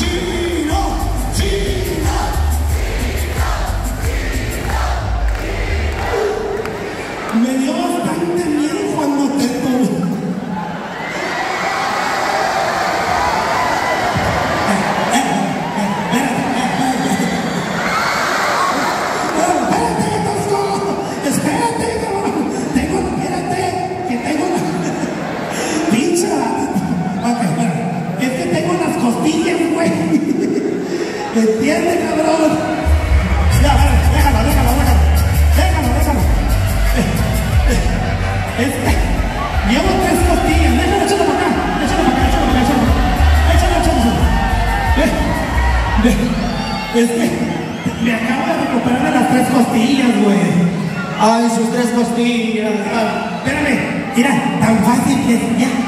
Me dio bastante miedo cuando ¿Me entiendes, cabrón? Ya, déjalo, déjalo, déjalo. Déjalo, déjalo. Este. Llevo tres costillas. Déjalo, échalo para acá. Échalo para acá, échalo para acá, échalo. Échalo, échalo. Eh, este. Me acabo de recuperar de las tres costillas, güey. Ay, sus tres costillas. Ah, espérame. Mira, tan fácil que ya.